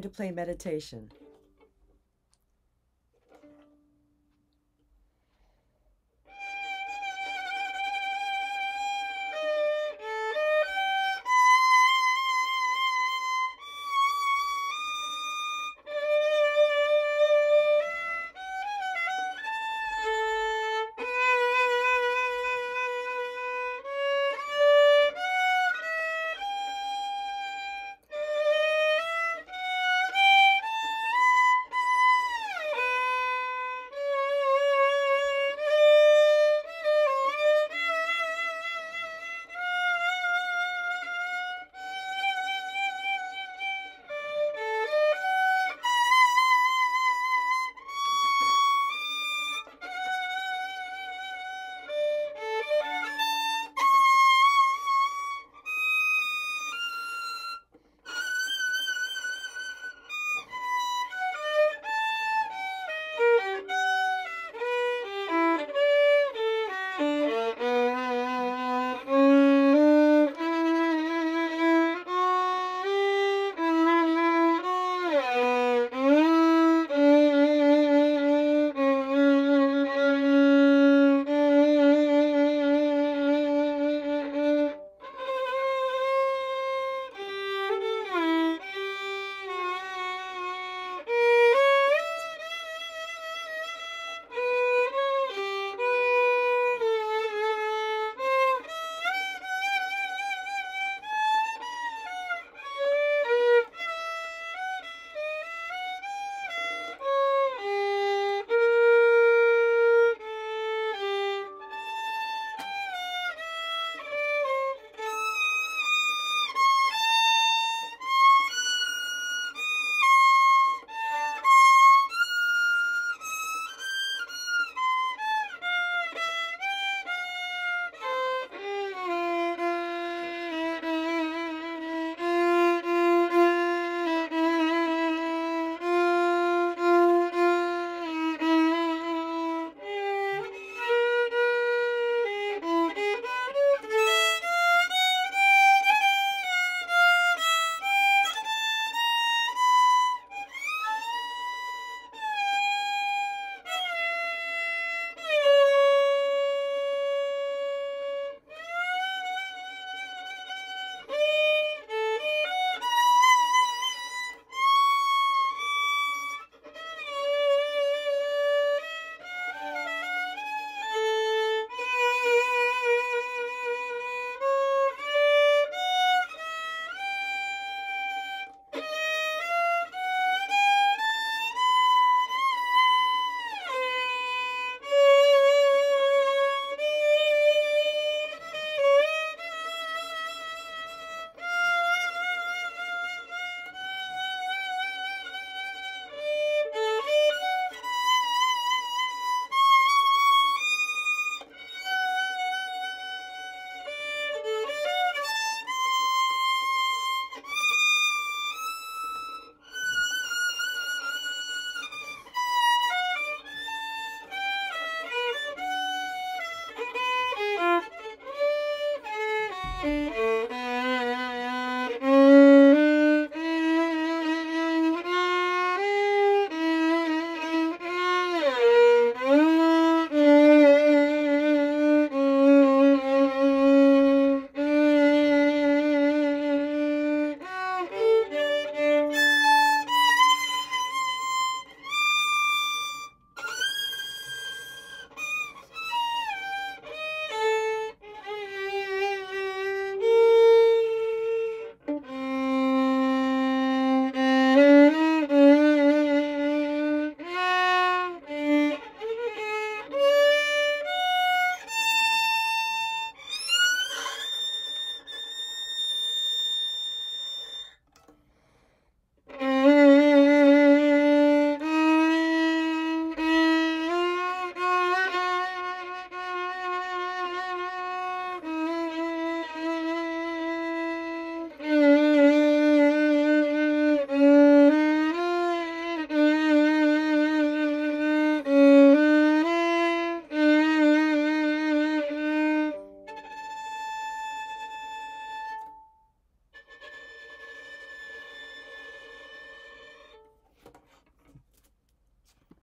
to play meditation. Música